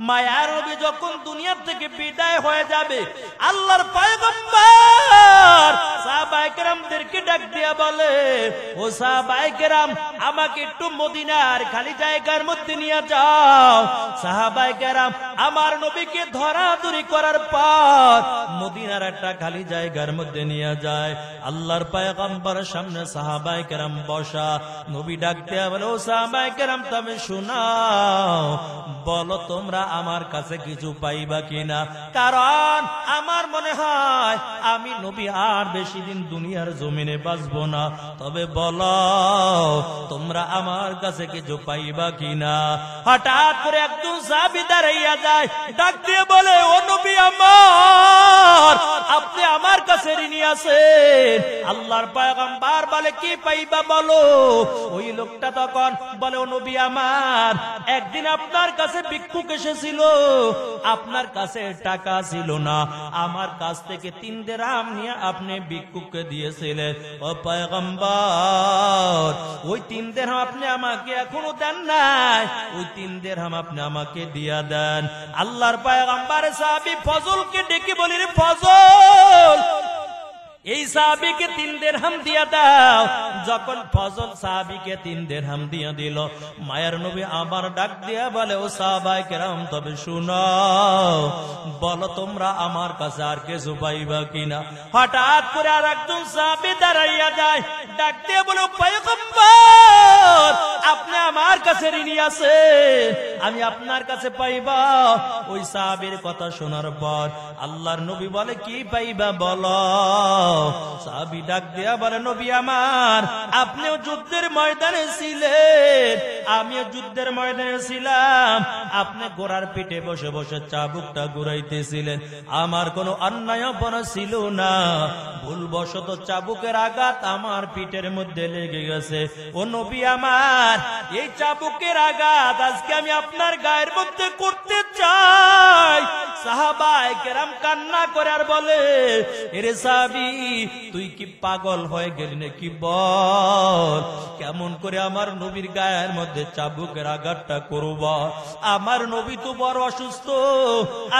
মায়ার নবী যখন দুনিয়ার থেকে বিদায় হয়ে যাবে, আল্লাহর পয়গম্বর সাহাবায়ে কেরামদেরকে ডাক দিয়া বলে, ও সাহাবায়ে কেরাম, আমাকে একটু মদিনার খালি জায়গার মধ্যে নিয়ে যাও। সাহাবায়ে কেরাম, আমার নবীকে ধরাধরি করার পর মদিনার একটা খালি জায়গার মধ্যে নিয়ে যায়। আল্লাহর পয়গম্বর সামনে সাহাবায়ে কেরাম বসা। নবী ডাক দিয়া বলে, ও সাহাবায়ে কেরাম, তুমি শোনাও, বলো তোমরা আমার কাছে কিছু পাইবা কিনা? কারণ আমার মনে হয় আমি নবী আর বেশি দিন দুনিয়ার জমিনে বাঁচবো না। তবে বলো, তোমরা আমার কাছে কিছু পাইবা কিনা? হঠাৎ করে একজন সাবি দাঁড়াইয়া যায়, ডাক দিয়ে বলে, ও নবী আমার, আপনি আমার কাছে ঋণী আছেন। আল্লাহর পয়গম্বর বলে, কি পাইবা বলো? ওই লোকটা তখন বলে, ও নবী আমার, একদিন আপনার কাছে ভিক্ষুক এসেছিল আপনার কাছে টাকা ছিল না। আমার কাছ থেকে তিন দেরাম নিয়ে আপনি ভিক্ষুককে দিয়েছিলেন। ও পয়গম্বর, ওই তিন দেরাম আপনি আমাকে এখনও দেন নাই। ওই তিন দেরাম আপনি আমাকে দিয়া দেন। আল্লাহর পয়গম্বর সাহাবী ফজলকে ডেকে বলি রে ফজল এই সাহাবিকে তিন দেড়হাম দিয়া দাও। যখন ফজল সাহাবিকে তিন দেড়হাম দিয়া দিল, মায়ের নবী আবার ডাক দিয়া বলে, ও সাহাবাই কেরাম, তবে শুনো, বলো তোমরা আমার কাছে আর কিছু পাইবা কিনা? হঠাৎ করে আর একজন সাহাবি দাঁড়াইয়া যায়। ডাক দিয়ে বলে আপনি আমার কাছে ঋণী আছে আমি আপনার কাছে পাইবা। ওই সাহাবির কথা শোনার পর আল্লাহর নবী বলে, কি পাইবা বলো? সাহাবি ডাক দেয়া বলে, নবী আমার, আপনিও যুদ্ধের ময়দানে ছিলেন। আমিও যুদ্ধের ময়দানে ছিলাম। আপনি গোড়ার পিঠে বসে বসে চাবুকটা ঘুরাইতেছিলেন। আমার কোনো অন্যায় অপরাধ ছিল না। ভুলবশত চাবুকের আঘাত আমার পিঠের মধ্যে লেগে গেছে। ও নবী আমার, এই চাবুকের আঘাত আজকে আমি আপনার গায়ের মধ্যে করতে চাই। সাহাবায় কেরাম কান্না করে আর বলে, এরে সাহাবি, তুই কি পাগল হয়ে গেলি নাকি বল? কেমন করে আমার নবীর গায়ের মধ্যে চাবুকের আঘাতটা করব? আমার নবী তো বড় অসুস্থ,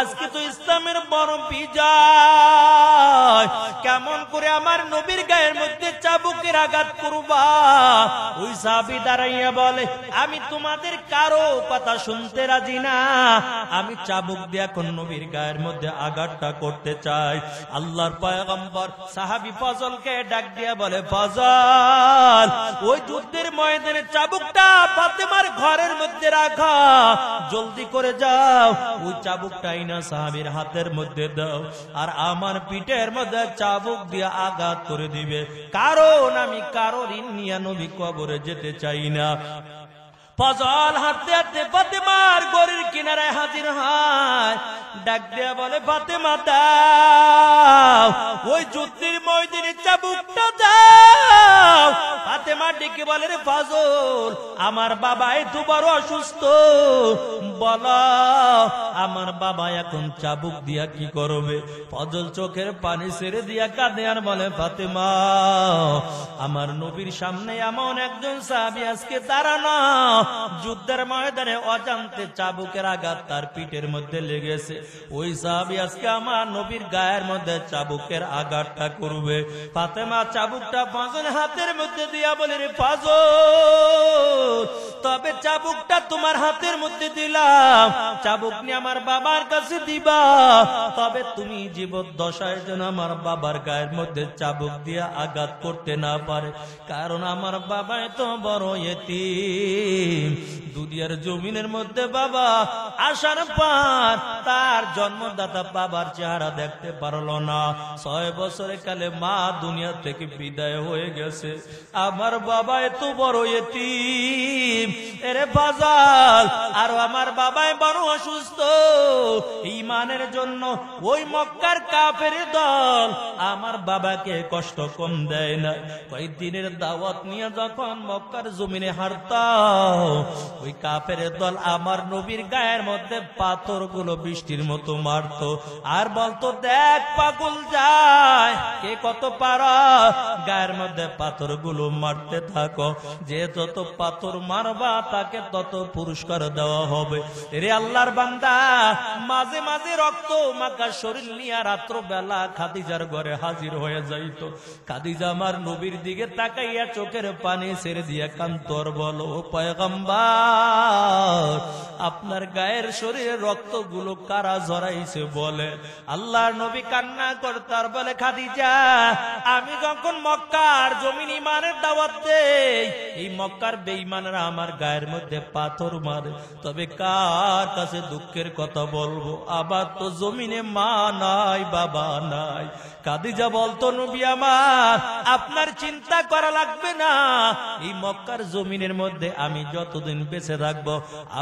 আজকে তো ইসলামের বড় বিজয়। কেমন করে আমার নবীর গায়ের মধ্যে চাবুকের আঘাত করবা? ওই সাবি দাঁড়াইয়া বলে, আমি তোমাদের কারও কথা শুনতে রাজি না। আমি চাবুক দিয়ে এখন নবীর গায়ের মধ্যে আঘাতটা করতে চাই। আল্লাহর পয়গম্বর সাহাবি ফজলকে ডাক দিয়া বলে, ফজল, ওই যুদ্ধের ময়দানে চাবুকটা ফাতেমার ঘরের মধ্যে রাখা। জলদি করে যাও। ওই চাবুকটাই না সাহাবির হাতের মধ্যে দাও। আর আমার পিঠের মধ্যে চাবুক দিয়ে আঘাত করে দিবে। কারণ আমি কারও ঋণ নিয়ে নবী কবরে যেতে চাই না। ফজল হাতে হাতে ফাতেমার গরির কিনারায় হাজির হয়। ডাক দেয়া বলে, ফাতেমা, দাও। ওই যুদ্ধের ময়দানে চাবুকটা দাও। ফাতেমা ডেকে বলে, রে ফজল, আমার বাবা এত বড় অসুস্থ। বল, আমার বাবা এখন চাবুক দিয়া কি করবে? ফজল চোখের পানি ছেড়ে দিয়া কাঁদে আর বলে, ফাতেমা, আমার নবীর সামনে এমন একজন সাহাবি আজকে দাঁড়ানো। যুদ্ধের ময়দানে অজান্তে চাবুকের আঘাত তার পিঠের মধ্যে লেগেছে। ওই সাহাবি আজকে আমার নবীর গায়ের মধ্যে চাবুকের আঘাতটা করবে। ফাতেমা চাবুকটা ফজল হাতের মধ্যে দিয়া বলে, রে ফজল তবে চাবুকটা তোমার হাতের মধ্যে দিলাম। চাবুক নিয়ে আমার বাবার কাছে দিবা। তবে তুমি জীবদ্দশায় যেন আমার বাবার গায়ের মধ্যে চাবুক দিয়ে আঘাত করতে না পারে। কারণ আমার বাবা তো বড় এতিম। দুনিয়ার জমিনের মধ্যে বাবা আসার পর তার জন্মদাতা বাবার চেহারা দেখতে পারল না। ছয় বছরে কালে মা দুনিয়া থেকে বিদায় হয়ে গেছে। আমার বাবা এত বড় এটি এরে বাজাল আর আমার বাবাই বড় অসুস্থ। ইমানের জন্য ওই মক্কার কাফের দল আমার বাবাকে কষ্ট কম দেয় না। কয়েকদিনের দাওয়াত নিয়ে যখন মক্কার জমিনে হারতাম, ওই কাফের দল আমার নবীর গায়ের মধ্যে পাথরগুলো বৃষ্টির মতো মারত। আর বলতো, দেখ পাগল যায়, কে কত পারা, গায়ের মধ্যে পাথরগুলো মারতে থাকো। যে যত পাথর মারবা মারবা তাকে তত পুরস্কার দেওয়া হবে। রে আল্লাহর বান্দা, মাঝে মাঝে মাঝে রক্ত মাকা শরীর নিয়ে রাত্র বেলা খাদিজার ঘরে হাজির হয়ে যাইতো। খাদিজা আমার নবীর দিকে তাকাইয়া চোখের পানি ছেড়ে দিয়ে কান্তর বলো পয়গম্বার, আপনার গায়ের শরীরে রক্তগুলো কারা ঝরাইছে বলে? আল্লাহর নবী কান্না করতার বলে, খাদিজা, আমি যখন মক্কার জমিন ইমানের দাওয়াত দেই, এই মক্কার বেঈমানরা আমার গায়ের মধ্যে পাথর মারে। তবে কার কাছে দুঃখের কথা বলব? আবার তো জমিনে মা নাই, বাবা নাই। কাদিজা বলতো, নবী আমার, আপনার চিন্তা করা লাগবে না। এই মক্কার জমিনের মধ্যে আমি যতদিন বেঁচে থাকব,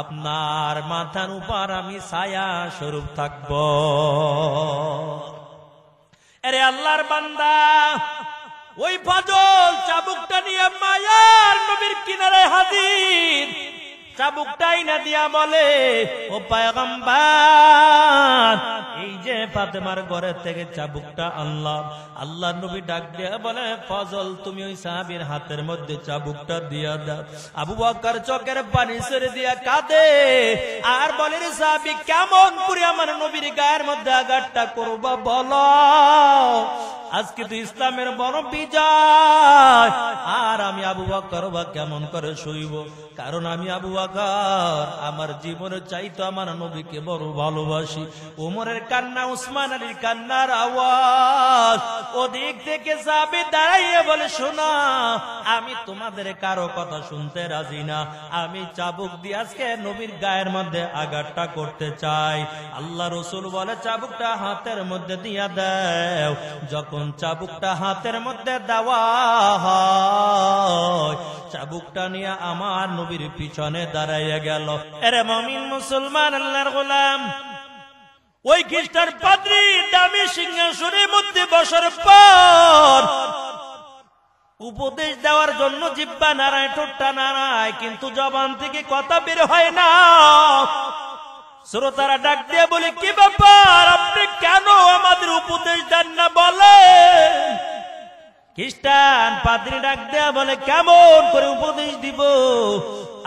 আপনার মাথার উপর আমি ছায়া স্বরূপ থাকব। আরে আল্লাহর বান্দা, ওই ফজল চাবুকটা নিয়ে মায়ার নবীর কিনারে হাজির। চাবুকটাই না দিয়া বলে, ও পায়গম্বার, এই যে ফাতেমার ঘরের থেকে চাবুকটা আনলাম। আল্লাহ নবী ডাক দিয়া বলে, ফজল, তুমি ওই সাহাবীর হাতের মধ্যে চাবুকটা দিয়া দাও। আবু বকর চোখের পানি ছেড়ে দিয়া কাঁদে, আর বলে, রে সাহাবী, কেমন করে আমার নবীর গায়ের মধ্যে আঘাতটা করবা বলো? আজকে তো ইসলামের বড় বিজয়। আর আমি আবু বকর বা কেমন করে শুইব? কারণ আমি আবু বকর, আমার জীবনের চাইতো আমার নবীকে বড় ভালোবাসি। ওমরের কান্না, উসমান আলীর কান্নার আওয়াজ ওদিক থেকে যাবে দাঁড়াইয়ে বলে, শোনা, আমি তোমাদের কারও কথা শুনতে রাজি না। আমি চাবুক দিয়ে আজকে নবীর গায়ের মধ্যে আঘাতটা করতে চাই। আল্লাহ রসুল বলে, চাবুকটা হাতের মধ্যে দিয়া দেও। যখন চাবুকটা হাতের মধ্যে দেওয়া হয়, চাবুকটা নিয়ে আমার নবীর পিছনে দাঁড়াইয়া গেল। এরে মমিন মুসলমান, আল্লাহর গোলাম, ওই খ্রিস্টান পাদ্রী দামি সিংহাসনের মধ্যে বসার পর উপদেশ দেওয়ার জন্য জিব্বা নাড়ায়, ঠোঁটটা নাড়ায়, কিন্তু জবান থেকে কথা বের হয় না। শ্রোতারা ডাক দিয়ে বলে, কি ব্যাপার? আপনি কেন আমাদের উপদেশ দেন না বলে? খ্রিস্টান পাদ্রী ডাক দেয়া বলে, কেমন করে উপদেশ দিব?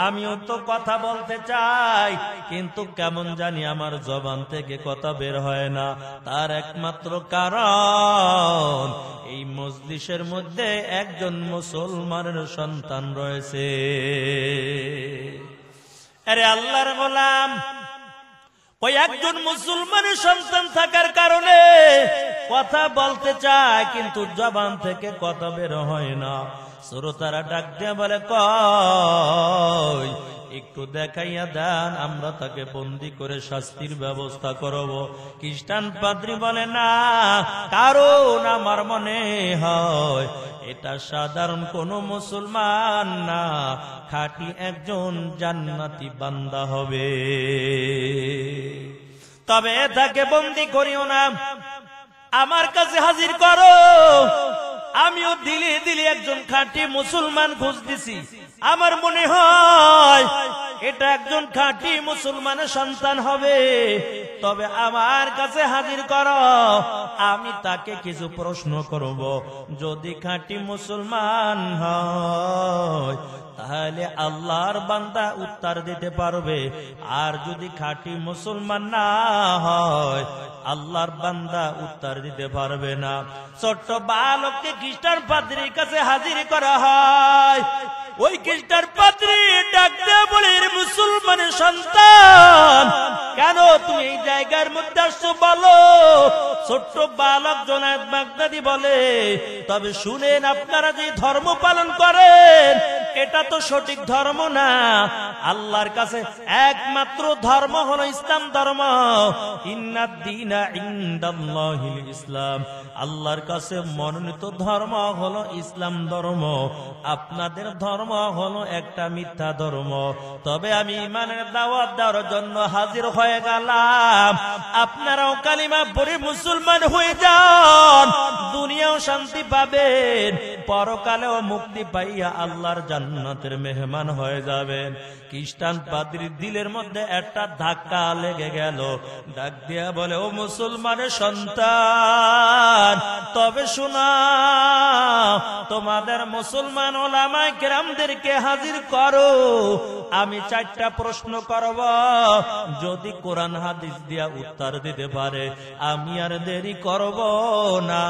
আমিও তো কথা বলতে চাই, কিন্তু কেমন জানি আমার জবান থেকে কথা বের হয় না। তার একমাত্র কারণ, এই মজলিসের মধ্যে একজন মুসলমানের সন্তান রয়েছে। আরে আল্লাহর গোলাম ওই একজন মুসলমানের সন্তান থাকার কারণে কথা বলতে চায়, কিন্তু জবান থেকে কথা বের হয় না। শ্রোতারা ডাক দিয়ে বলে, কই, একটু দেখাইয়া দেন, আমরা তাকে বন্দি করে শাস্তির ব্যবস্থা করব। খ্রিস্টান পাদ্রী বলে, না, কারণ আমার মনে হয় এটা সাধারণ কোন মুসলমান না। খাঁটি একজন জান্নাতি বান্দা হবে। তবে তাকে বন্দি করিও না। আমার কাছে হাজির করো। আমিও দিলে দিলে একজন খাঁটি মুসলমান খোঁজ দিছি। আমার মনে হয় এটা একজন খাঁটি মুসলমানের সন্তান হবে। তবে আমার কাছে হাজির কর, আমি তাকে কিছু প্রশ্ন করব। যদি খাঁটি মুসলমান হয় তাহলে আল্লাহর বান্দা উত্তর দিতে পারবে। আর যদি খাঁটি মুসলমান না হয়, আল্লাহর বান্দা উত্তর দিতে পারবে না। ছোট্ট বালককে খ্রিস্টান পাদ্রির কাছে হাজির করা হয়। ওই খ্রিস্টান পাদ্রি ডাক দিয়ে বলে "এর মুসলমানের সন্তান, কেন তুমি এই জায়গার মধ্যে আসছো বলো? ছোট্ট বালক জনায়ত বাগদাদি বলে, তবে শুনেন, আপনারা যে ধর্ম পালন করেন এটা তো সঠিক ধর্ম না। আল্লাহর কাছে একমাত্র ধর্ম হলো ইসলাম ধর্ম। ইসলাম। আল্লাহর কাছে মনোনীত ধর্ম হলো ইসলাম ধর্ম। আপনাদের ধর্ম হলো একটা মিথ্যা ধর্ম। তবে আমি ইমানের দাওয়াত দেওয়ার জন্য হাজির হয়ে গেলাম। আপনারাও কালিমা পড়ে মুসলমান হয়ে যান। দুনিয়াও শান্তি পাবেন। পরকালেও মুক্তি পাইয়া আল্লাহর জান্নাতের মেহমান হয়ে যাবেন। খ্রিস্টান পাদ্রির দিলের মধ্যে একটা ধাক্কা লেগে গেল। ডাক দিয়া বলে, ও মুসলমানের সন্তান, তবে শোনা, তোমাদের মুসলমান ওলামায় কেরাম কেরামদেরকে হাজির করো। আমি চারটা প্রশ্ন করব। যদি কোরআন হাদিস দিয়া উত্তর দিতে পারে, আমি আর দেরি করব না।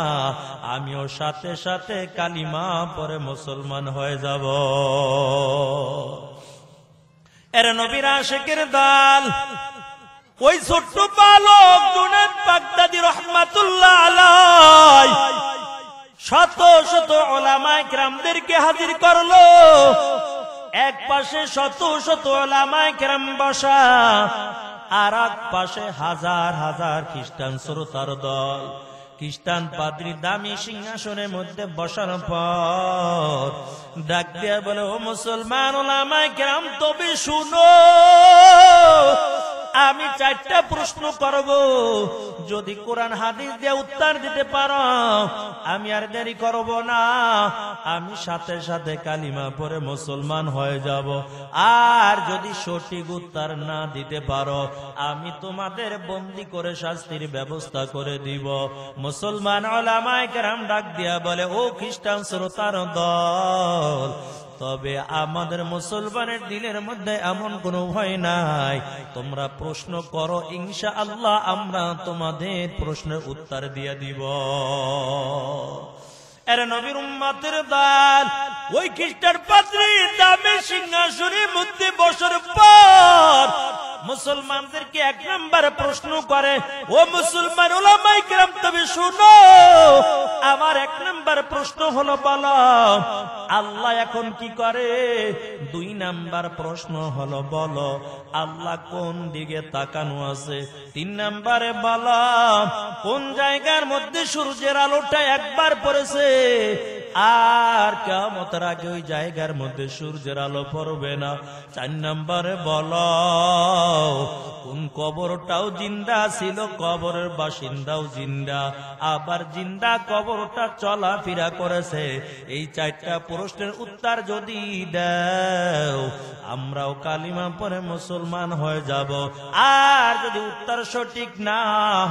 আমিও সাথে সাথে কালিমা পরে মুসলমান হয়ে যাব। এর নবীর আশেকের দল, ওই ছোট্ট বালক জুনেদ বাগদাদি রহমাতুল্লাহ শত শত ওলামায় গ্রামদেরকে হাজির করল। এক পাশে শত শত ওলামায় গ্রাম বসা, আর এক পাশে হাজার হাজার খ্রিস্টান শ্রোতার দল। খ্রিস্টান পাদ্রী দামি সিংহাসনের মধ্যে বসার পর ডাক দিয়া বলে, ও মুসলমান ওলামায় গ্রাম তবে শুনো আমি চারটা প্রশ্ন করব। যদি কোরআন হাদিস দিয়ে উত্তর দিতে পারো, আমি আর দেরি করব না। আমি সাথে সাথে কালিমা পরে মুসলমান হয়ে যাব। আর যদি সঠিক উত্তর না দিতে পারো, আমি তোমাদের বন্দি করে শাস্তির ব্যবস্থা করে দিব। মুসলমান ওলামায় কেরাম ডাক দিয়া বলে, ও খ্রিস্টান শ্রোতার দল তবে আমাদের মুসলমানের দিনের মধ্যে এমন কোনো ভয় নাই। তোমরা প্রশ্ন করো ইনশা আল্লাহ আমরা তোমাদের প্রশ্নের উত্তর দিয়ে দিব। এর নবীর উম্মাতের দাল ওই খ্রিস্টান পাত্রী, দামে সিংহাসনের মধ্যে বসার পর। মুসলমানদেরকে এক নম্বর প্রশ্ন করে, ও মুসলমান ওলামাই কেরাম শুনো, আমার এক নম্বর প্রশ্ন হলো, বলো, আল্লাহ এখন কি করে? দুই নাম্বার প্রশ্ন হলো, বলো, আল্লাহ কোন দিকে তাকানো আছে? তিন নাম্বারে বলো, কোন জায়গার মধ্যে সূর্যের আলোটা একবার পড়েছে? আর কেমতের আগে ওই জায়গার মধ্যে সূর্যের আলো পড়বে না। চার নম্বরে বল, কোন কবরটাও জিন্দা ছিল, কবরের বাসিন্দাও জিন্দা। আবার জিন্দা কবরটা চলাফেরা করেছে। এই চারটা প্রশ্নের উত্তর যদি দাও, আমরাও কালিমা পরে মুসলমান হয়ে যাব। আর যদি উত্তর সঠিক না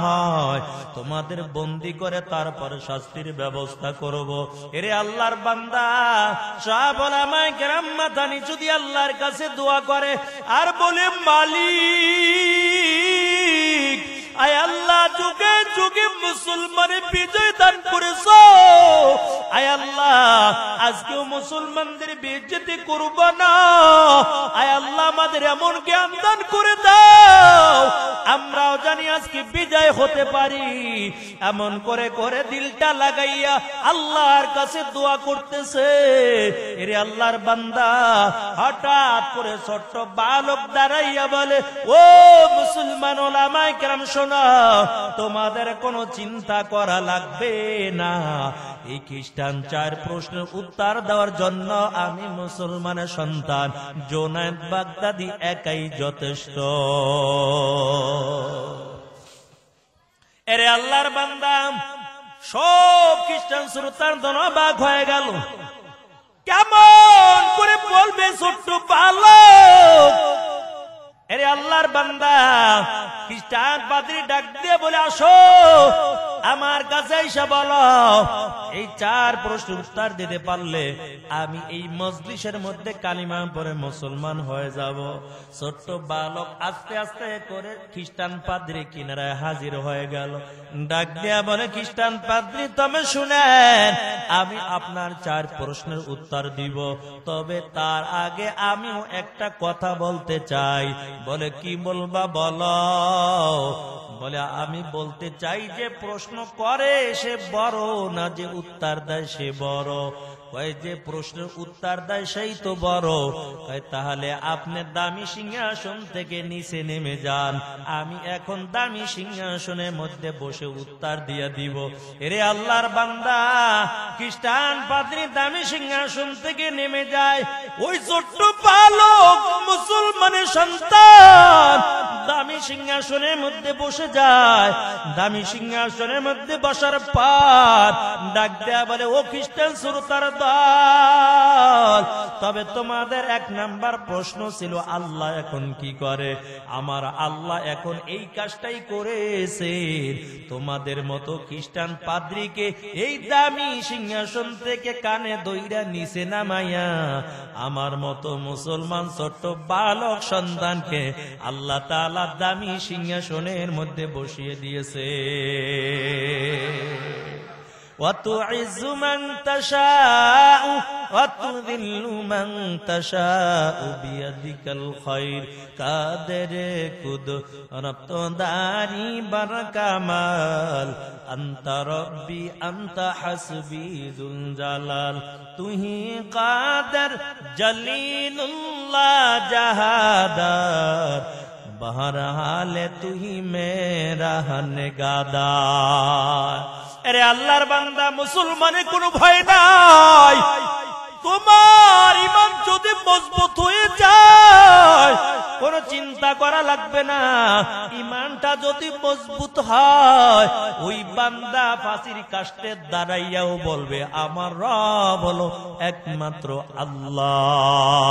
হয়, তোমাদের বন্দি করে তারপরে শাস্তির ব্যবস্থা করব। এরে আল্লাহর বান্দা। সব ওলামায়ে গ্রাম মাথানি যদি আল্লাহর কাছে দোয়া করে, আর বলে, মালিক, আয় আল্লাহ, যুগে যুগে মুসলমানে বিজয় দান করেছ। আয় আল্লাহ, আজকেও মুসলমানদের বেজতি করব না। আয় আল্লাহ, আমাদের এমন জ্ঞান দান করে দাও। আমরাও জানি আজকে বিজয় হতে পারি। এমন করে করে দিলটা লাগাইয়া আল্লাহর কাছে দোয়া করতেছে। এরে আল্লাহর বান্দা, হঠাৎ করে ছোট্ট বালক দাঁড়াইয়া বলে, ও মুসলমান ওলামায় কেরাম, শোনা, তোমাদের কোনো চিন্তা করা লাগবে না। এই খ্রিস্টান চার প্রশ্নের উত্তর দেওয়ার জন্য আমি মুসলমানের সন্তান। জোনায়দ বাগদাদি একাই যথেষ্ট। এরে আল্লাহর বান্দাম সব খ্রিস্টান শ্রোতার ধনবাগ হয়ে গেল। কেমন করে বলবে ছোট্ট বালক? এরে আল্লাহর বান্দা, খ্রিস্টান পাদ্রি ডাক দিয়ে বলে, আসো বলো। এই চার প্রশ্ন উত্তর দিতে পারলে আমি এই মজলিসের মধ্যে কালিমা পরে মুসলমান হয়ে যাব। ছোট্ট বালক আস্তে আস্তে করে খ্রিস্টান পাদ্রি কিনারায় হাজির হয়ে গেল। ডাক দিয়া বলে, খ্রিস্টান পাদ্রি, তবে শুনেন, আমি আপনার চার প্রশ্নের উত্তর দিব। তবে তার আগে আমিও একটা কথা বলতে চাই। বলে, কি বলবা বলো? বলে আমি বলতে চাই যে প্রশ্ন করে সে বড় না যে উত্তর দেয় সে বড়। কয় যে প্রশ্নের উত্তর দেয় সেই তো বড়। কয়, তাহলে আপনি দামি সিংহাসন থেকে নিচে নেমে যান। আমি এখন দামি সিংহাসনের মধ্যে বসে উত্তর দিয়ে দিব। এরে আল্লাহর বান্দা, খ্রিস্টান পাদ্রী দামি সিংহাসন থেকে নেমে যায়। ওই ছোট্ট বালক মুসলমানের সন্তান দামি সিংহাসনের মধ্যে বসে যায়। দামি সিংহাসনের মধ্যে বসার পর ডাক দেয়া বলে, ও খ্রিস্টান শুরু শ্রোতার দল তবে তোমাদের এক নাম্বার প্রশ্ন ছিল, আল্লাহ এখন কি করে? আমার আল্লাহ এখন এই কাজটাই করেছে। তোমাদের মতো খ্রিস্টান পাদ্রীকে এই দামি সিংহাসন থেকে কানে দইরা নিচে নামাইয়া, আমার মতো মুসলমান ছোট্ট বালক সন্তানকে আল্লাহ তাআলা দামি সিংহাসনের মধ্যে বসিয়ে দিয়েছে। وتعز من تشاء وتذل من تشاء بيدك الخير. قادر قد ربط داري بركمال أنت ربي أنت حسبي ذو الجلال. تهي قادر جليل الله جهادار. بہرحال تو ہی میرا نگادار আরে আল্লাহর বান্দা, মুসলমানের কোনো ভয় নাই। তোমার ইমান যদি মজবুত হয়ে যায়, কোন চিন্তা করা লাগবে না। ইমানটা যদি মজবুত হয়, ওই বান্দা ফাঁসির কাস্টের দাঁড়াইয়াও বলবে, আমার রব হলো একমাত্র আল্লাহ।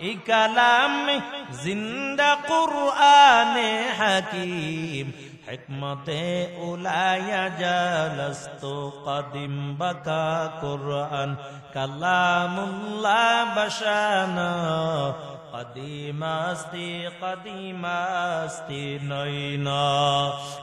এই কালাম জিন্দা কুরআনে হাকিম হিকমতে উলায়া জালস্ত কদিম বাকা কুরআন কালামুল্লাহ বাসানা কদিমাস্তি কদিমাস্তি নইনা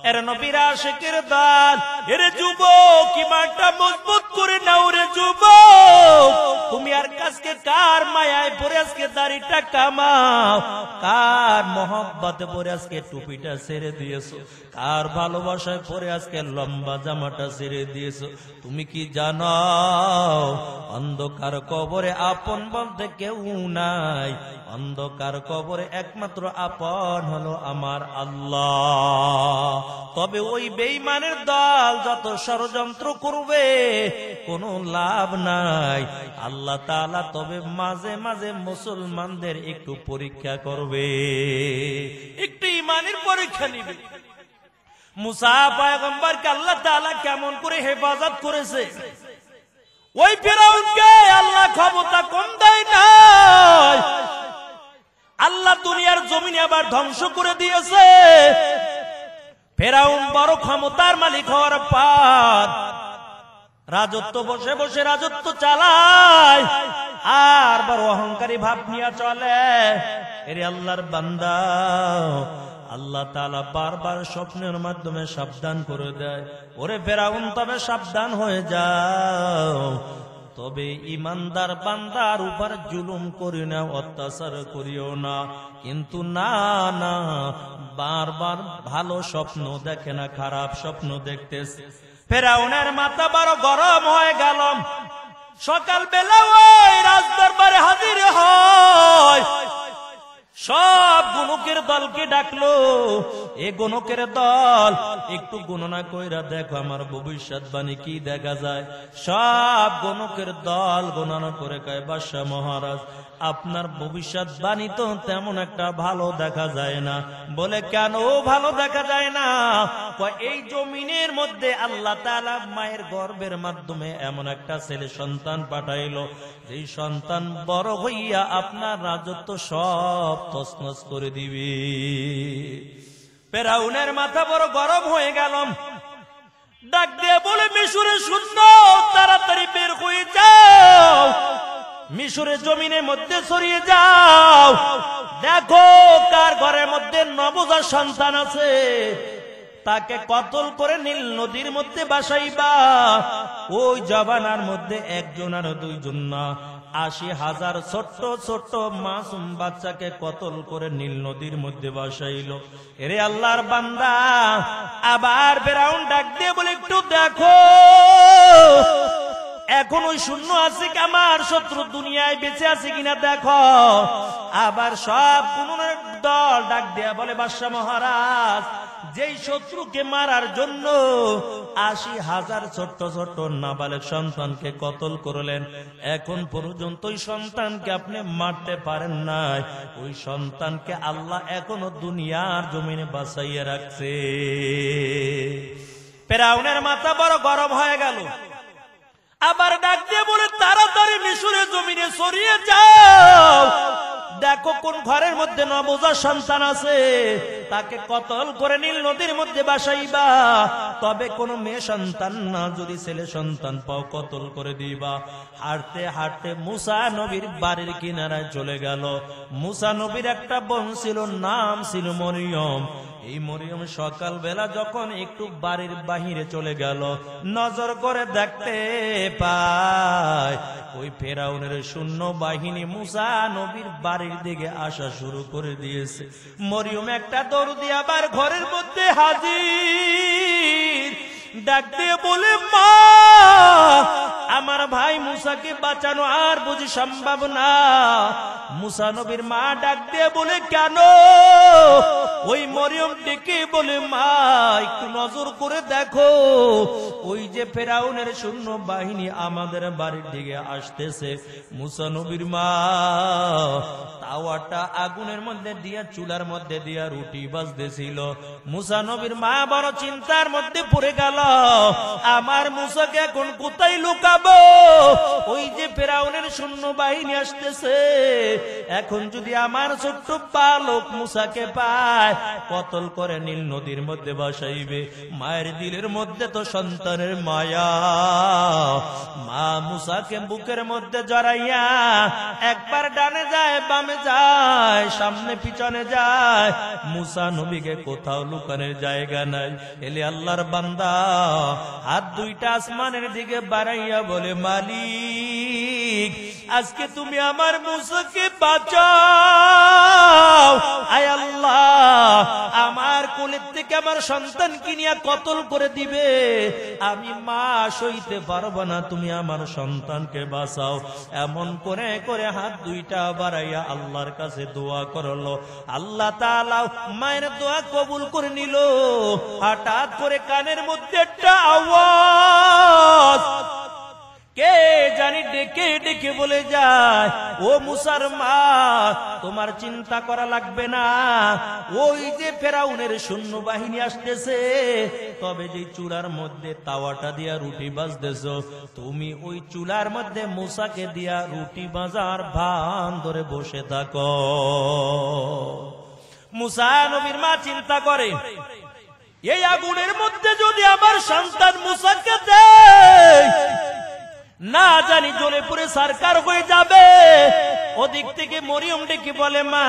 এর নবীর আশিকের দান। এর যুবক ইমানটা মজবুত করে নাও রে যুবক। তুমি আর কাজকে কার মায়ায় পরে আজকে দাড়িটা কামাও? কার মহব্বতে পরে আজকে টুপিটা ছেড়ে দিয়েছ? কার ভালোবাসায় পরে আজকে লম্বা জামাটা ছেড়ে দিয়েছ? তুমি কি জানো? অন্ধকার কবরে আপন বলতে কেউ নাই। অন্ধকার কবরে একমাত্র আপন হলো আমার আল্লাহ। তবে ওই বেইমানের দল যত ষড়যন্ত্র করবে, কোনো লাভ নাই। আল্লাহ তাআলা তবে মাঝে মাঝে মুসলমানদের একটু পরীক্ষা করবে। একটু ইমানের পরীক্ষা নিবে। মুসা আল্লাহ তাআলা কেমন করে হেফাজত করেছে? ওই ফেরাউনকে আল্লাহ ক্ষমতা কম দেয় নাই? আল্লাহ দুনিয়ার জমিনে আবার ধ্বংস করে দিয়েছে। ফেরাউন বড় ক্ষমতার মালিক হওয়ার পর রাজত্ব বসে বসে রাজত্ব চালায়, আর বড় অহংকারী ভাব নিয়ে চলে। এর আল্লাহর বান্দা, আল্লাহ তালা বারবার স্বপ্নের মাধ্যমে সাবধান করে দেয়। ওরে ফেরাউন, তবে সাবধান হয়ে যাও। তবে ইমানদার বান্দার উপর জুলুম করি না, অত্যাচার করিও না। কিন্তু না না, বারবার ভালো স্বপ্ন দেখে না, খারাপ স্বপ্ন দেখতেছে। ফেরাউনের মাথা বারো গরম হয়ে গেল। সকাল বেলা ওই রাজদরবারে হাজির হয়। সব গণকের দলকে ডাকলো। এ গণকের দল, একটু গণনা কইরা দেখো আমার ভবিষ্যৎবাণী কি দেখা যায়। সব গণকের দল গণনা করে কয় বাদশাহ মহারাজ, আপনার ভবিষ্যৎবাণী তো তেমন একটা ভালো দেখা যায় না। বলে, কেন ভালো দেখা যায় না? এই জমিনের মধ্যে আল্লাহ তাআলা মায়ের গর্ভের মাধ্যমে এমন একটা ছেলে সন্তান পাঠাইলো। যেই সন্তান বড় হইয়া আপনার রাজত্ব সব তসনস করে দিবে। ফেরাউনের মাথা বড় গরম হয়ে গেল। ডাক দিয়ে বলে মিশরে শূন্য তাড়াতাড়ি বের হয়ে যাও। মিশরের জমিনের মধ্যে ছড়িয়ে যাও। দেখো কার ঘরের মধ্যে নবজাত সন্তান আছে। তাকে কতল করে নীল নদীর মধ্যে বাসাইবা। ওই জবানার মধ্যে একজন আর দুইজন না। আশি হাজার ছোট্ট ছোট্ট মাসুম বাচ্চাকে কতল করে নীল নদীর মধ্যে বসাইল। এরে আল্লাহর বান্দা, আবার ফেরাউন ডাক দিয়ে বলে, একটু দেখো, এখন ওই শূন্য আছে কি আমার শত্রু দুনিয়ায় বেঁচে আছে কিনা দেখো। আবার সব কোন দল ডাক দেয়া বলে, বাদশাহ মহারাজ, যেই শত্রুকে মারার জন্য আশি হাজার ছোট্ট ছোট্ট নাবালক সন্তানকে কতল করলেন, এখন পর্যন্ত ওই সন্তানকে আপনি মারতে পারেন নাই। ওই সন্তানকে আল্লাহ এখনও দুনিয়ার জমিনে বাঁচাইয়া রাখছে। ফেরাউনের মাথা বড় গরম হয়ে গেল। আবার ডাক দিয়ে বলে, তাড়াতাড়ি মিশরের জমিনে সরিয়ে যাও দেখো কোন ঘরের মধ্যে নবজার সন্তান আছে, তাকে কতল করে নীল নদীর মধ্যে বাসাইবা। তবে কোন মেয়ে সন্তান না, যদি ছেলে সন্তান পাও কতল করে দিবা। হাঁটতে হাঁটতে মুসা নবীর বাড়ির কিনারায় চলে গেল। মুসা নবীর একটা বোন ছিল, নাম ছিল মরিয়ম। এই মরিয়ম সকাল বেলা যখন একটু বাড়ির বাহিরে চলে গেল, নজর করে দেখতে পায়, ওই ফেরাউনের শূন্য বাহিনী মুসা নবীর বাড়ির দিকে আসা শুরু করে দিয়েছে। মরিয়ম একটা দৌড় দিয়ে আবার ঘরের মধ্যে হাজির। ডাক দিয়ে বলে আমার ভাই মুসাকে বাঁচানো আর বুঝি সম্ভব না। মুসা নবীর মা ডাক বলে, কেন? ওই মরিয়ম ডেকে বলে, মা, একটু নজর করে দেখো, ওই যে ফেরাউনের শূন্য বাহিনী আমাদের বাড়ির দিকে আসতেছে। মুসা নবীর মা, তাওয়াটা আগুনের মধ্যে দিয়া, চুলার মধ্যে দিয়া রুটি বাজতেছিল। মুসা নবীর মা বড় চিন্তার মধ্যে পড়ে গেল। আমার মুসাকে এখন কোথায় লুকাবো? ওই যে ফেরাউনের শূন্য বাহিনী আসতেছে। এখন যদি আমার ছোট্ট বালক মুসাকে পায়, কতল করে নীল নদীর মধ্যে বসাইবে? মায়ের দিলের মধ্যে তো সন্তানের মায়া। মা মুসাকে বুকের মধ্যে জড়াইয়া একবার ডানে যায়, বামে যায়, সামনে পিছনে যায়। মুসা নবীকে কোথাও লুকানোর জায়গা নাই। এলে আল্লাহর বান্দা হাত দুইটা আসমানের দিকে বাড়াইয়া বলে মালিক আজকে তুমি আমার মুসাকে বাঁচাও। আয় আল্লাহ, আমার কোলের থেকে আমার সন্তান কিনিয়া কতল করে দিবে? আমি মা সইতে পারব না, তুমি আমার সন্তানকে বাঁচাও। এমন করে করে হাত দুইটা বাড়াইয়া আল্লাহর কাছে দোয়া করল। আল্লাহ তাআলা মায়ের দোয়া কবুল করে নিল। হঠাৎ করে কানের মধ্যে একটা আওয়াজ কে জানি ডেকে ডেকে বলে যায়, ও মুসার মা তোমার চিন্তা করা লাগবে না। ওই যে ফেরাউনের শূন্য বাহিনী আসতেছে, তবে যে চুলার মধ্যে তাওয়াটা দিয়া রুটি বাজতেছ তুমি ওই চুলার মধ্যে মুসাকে দিয়া রুটি বাজার ভান ধরে বসে থাকো। মুসা নবীর মা চিন্তা করে, এই আগুনের মধ্যে যদি আমার সন্তান মুসাকে দেয় না জানি জ্বলে পুরে সরকার হয়ে যাবে। ওদিক থেকে মরিয়ম ডেকে বলে, মা,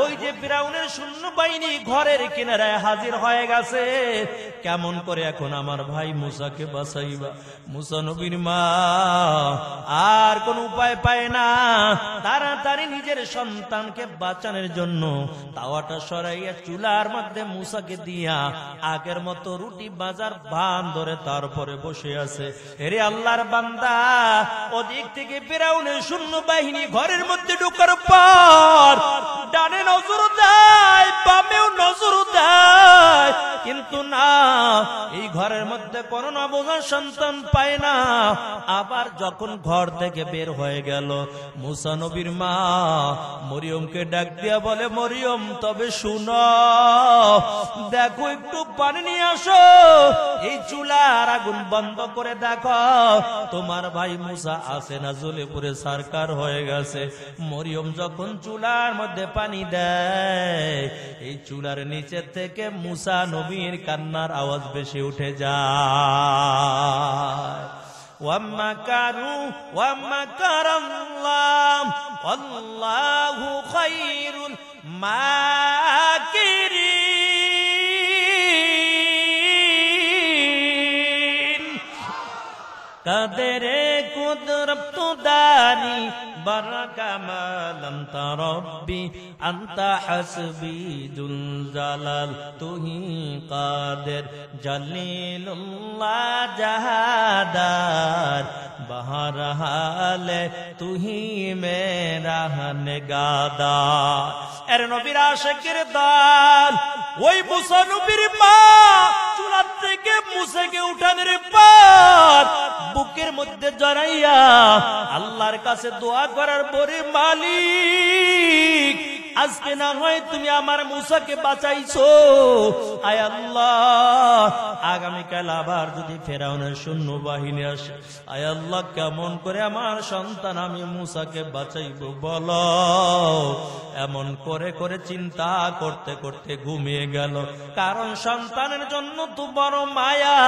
ওই যে ফিরাউনের শূন্য বাহিনী ঘরের কিনারায় হাজির হয়ে গেছে। কেমন করে এখন আমার ভাই মুসাকে বাঁচাইবা? মুসা নবীর মা, আর কোন উপায় পায় না। তাড়াতাড়ি নিজের সন্তানকে বাঁচানোর জন্য তাওয়াটা সরাইয়া চুলার মধ্যে মুসাকে দিয়া আগের মতো রুটি, বাজার ভান ধরে তারপরে বসে আছে। এরে আল্লাহর বান্দা, ওদিক থেকে ফেরাউনের শূন্য বাহিনী ঘরের মধ্যে ঢুকার পর ডানে নজর দেয়, বামেও নজর দেয়। কিন্তু না, এই ঘরের মধ্যে কোন নবজান সন্তান পায় না। আবার যখন ঘর থেকে বের হয়ে গেল, মুসা নবীর মা মরিয়মকে ডাক দিয়া বলে, মরিয়ম, তবে শুন। দেখো, একটু পানি নিয়ে আসো। এই চুলার আগুন বন্ধ করে দেখো। তোমার ভাই মুসা আসে না? জ্বলে পুরে সরকার হয়ে গেছে। মরিয়ম যখন চুলার মধ্যে পানি দেয় এই চুলার নিচে থেকে মুসা নবীর কান্নার আওয়াজ বেশি উঠে যায় ومكروا ومكر الله والله خير الماكرين কাদের কুদরত দানি برك ما لم تربي أنت حسبي ذو الجلال তুহি কাদের জলিলুল্লাহ জাহাদার বাহার হালে তুহি মেরা গাদা এর নবীর আশেকের দাল ওই মুসা নবীর মা চুলার থেকে মুসাকে উঠানের পর বুকের মধ্যে জড়াইয়া আল্লাহর কাছে দোয়া করার পরে মালিক আজকে না হয় তুমি আমার মুসাকে বাঁচাইছো। আয় আল্লাহ। আগামীকাল আবার যদি ফেরাউনের শূন্য বাহিনী আসে, আয় আল্লাহ, কেমন করে আমার সন্তান আমি মুসাকে বাঁচাইব বল। এমন করে করে চিন্তা করতে করতে ঘুমিয়ে গেল। কারণ সন্তানের জন্য তো বড় মায়া।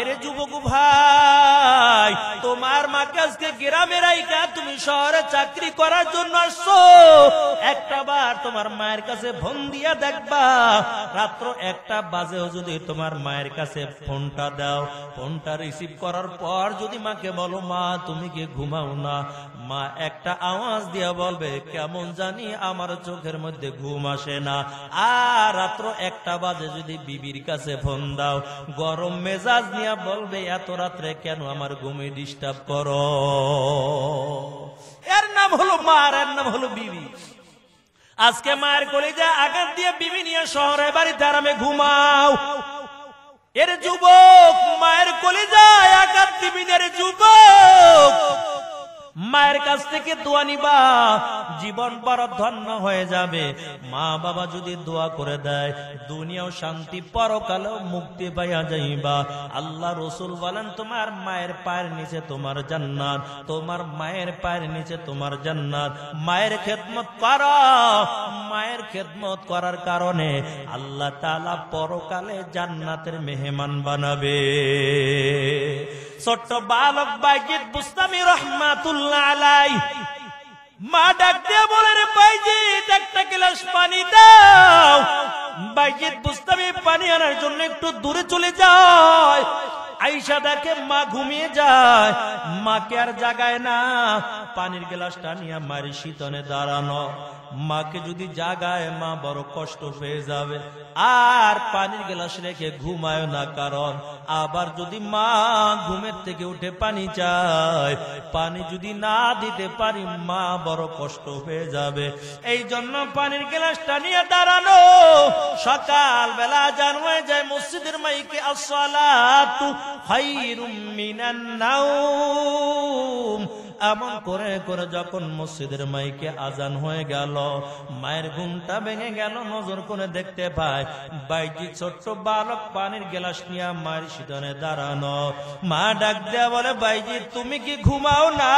এরে যুবক ভাই, তোমার মাকে আজকে গ্রামে রাইকা তুমি শহরে চাকরি করার জন্য আসছো। একটা বার তোমার মায়ের কাছে ফোন দিয়া দেখবা। রাত্র একটা বাজেও যদি তোমার মায়ের কাছে ফোনটা দাও, ফোনটা রিসিভ করার পর যদি মাকে বলো, মা, তুমি কি ঘুমাও না? মা একটা আওয়াজ দিয়া বলবে, কেমন জানি আমার চোখের মধ্যে ঘুম আসে না। আর রাত্র একটা বাজে যদি বিবির কাছে ফোন দাও, গরম মেজাজ নিয়ে বলবে, এত রাত্রে কেন আমার ঘুমে ডিস্টার্ব করো? এর নাম হলো মা আর এর নাম হলো বিবি। আজকে মায়ের কলিজা আঘাত দিয়ে বিভিন্ন শহরে বাড়িতে আরামে ঘুমাও। এর যুবক মায়ের কলিজায় আঘাত বিভিন্ন যুবক। মায়ের কাছ থেকে দোয়া নিবা, জীবন বড় ধন্য হয়ে যাবে। মা বাবা যদি দোয়া করে দেয়, দুনিয়াও শান্তি, পরকালেও মুক্তি পাইয়া যাইবা। আল্লাহ রসুল বলেন, তোমার মায়ের পায়ের নিচে তোমার জান্নাত, তোমার মায়ের পায়ের নিচে তোমার জান্নাত। মায়ের খেদমত কর, মায়ের খেদমত করার কারণে আল্লাহ তালা পরকালে জান্নাতের মেহমান বানাবে। ছোট্ট বালক বাইজিৎ বুস্তামি রহমাতুল্লাহ আলাই মা ডাক দিয়ে বলে, রে বাইজিৎ একটা গ্লাস পানি দাও। বাইজিৎ বুস্তামি পানি আনার জন্য একটু দূরে চলে যায়। আইসা দেখে মা ঘুমিয়ে যায়। মাকে আর জাগায় না। পানির গ্লাসটা নিয়ে মারি শীতনে দাঁড়ানো। মাকে যদি জাগায়, মা বড় কষ্ট পেয়ে যাবে। আর পানির গ্লাস রেখে ঘুমায় না, কারণ আবার যদি মা ঘুমের থেকে উঠে পানি চায়, পানি যদি না দিতে পারি, মা বড় কষ্ট হয়ে যাবে। এই জন্য পানির গ্লাসটা নিয়ে দাঁড়ানো। সকাল বেলা জান হয়ে যায় মসজিদের মাইকে আসসালাতু খায়রুম মিনান নাউম এমন করে করে যখন মসজিদের মাইকে আজান হয়ে গেল, মায়ের ঘুমটা ভেঙে গেল, নজর করে দেখতে পায় বাইজি ছোট্ট বালক পানির গেলাস নিয়ে মায়ের শীতনে দাঁড়ানো। মা ডাক দেয়া বলে, বাইজি, তুমি কি ঘুমাও না?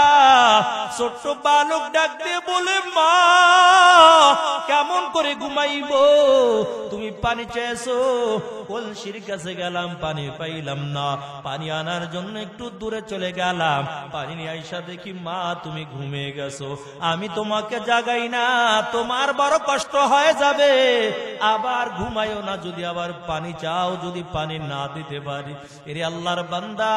ছোট্ট বালক ডাক দিয়ে বলে, মা, কেমন করে ঘুমাইব? তুমি পানি চেয়েছো? কলসির কাছে গেলাম, পানি পাইলাম না। পানি আনার জন্য একটু দূরে চলে গেলাম। পানি নিয়ে আইসা দেখি মা, তুমি ঘুমিয়ে গেছো? আমি তোমাকে জাগাই না, তোমার বড় কষ্ট হয়ে যাবে। আবার ঘুমাইও না, যদি আবার পানি চাও, যদি পানি না দিতে পারি। এরে আল্লাহর বান্দা,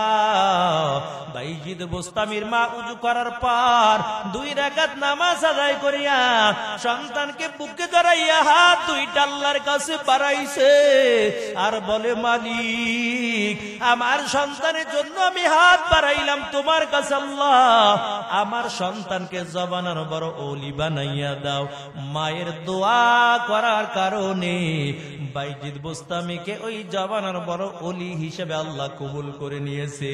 বাইজিদ বোস্তামির মা উজু করার পর দুই রাকাত নামাজ আদায় করিয়া সন্তানকে বুকে ধরাইয়া হাত দুইটা আল্লাহর কাছে বাড়াইছে। আর বলে, মালিক, আমার সন্তানের জন্য আমি হাত বাড়াইলাম, তোমার কাছে আল্লাহ আমার সন্তানকে জবানার বড় ওলি বানাইয়া দাও। মায়ের দোয়া করার কারণে বাইজিদ বোস্তামিকে ওই জবানার বড় ওলি হিসেবে আল্লাহ কবুল করে নিয়েছে।